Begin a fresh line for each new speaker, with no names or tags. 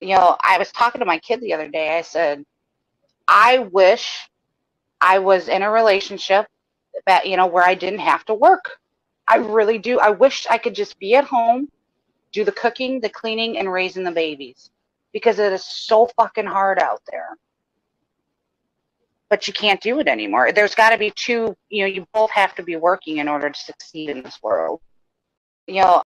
you know, I was talking to my kid the other day. I said, I wish I was in a relationship that, you know, where I didn't have to work. I really do. I wish I could just be at home, do the cooking, the cleaning, and raising the babies because it is so fucking hard out there. But you can't do it anymore. There's got to be two, you know, you both have to be working in order to succeed in this world. You know,